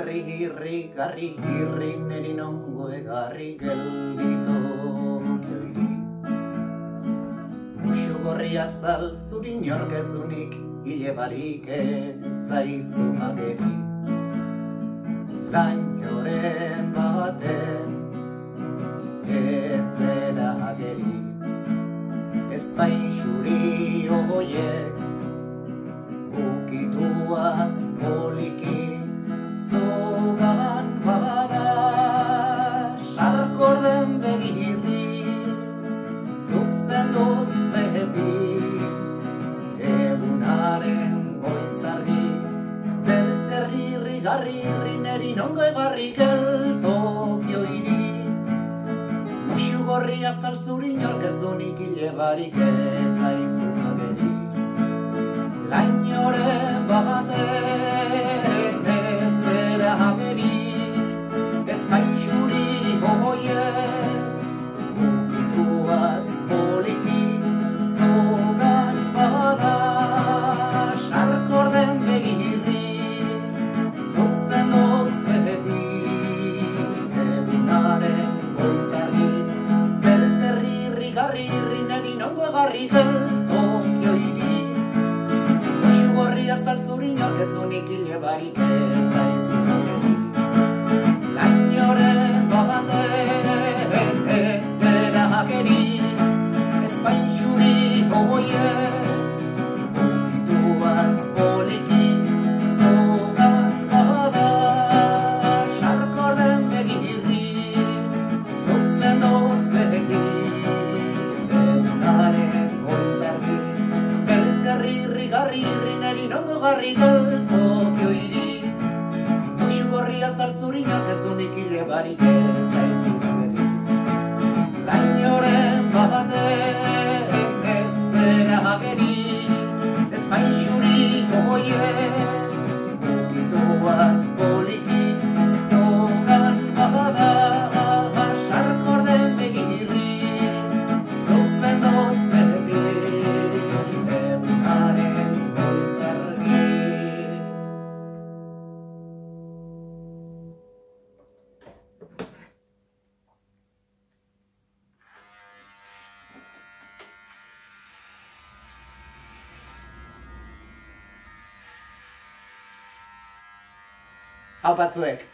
gerri hirri, garri hirri, neri nongo egarri kioiri. Muxu gorri azal zuri norkezunik, hile barik etzaizu ageri. Lainoren baten, etzera ageri. Ez bain xuri ogoiek, nongo egarri geltokio iri, Muxu gorri azal zuri nork ez dunik hile barik eta izun ageri. Lainoren zuri nork ez dunik hile barik eta geltokio iri, Muxu gorri azal zuri nork ez dunik hile barik How about Slick?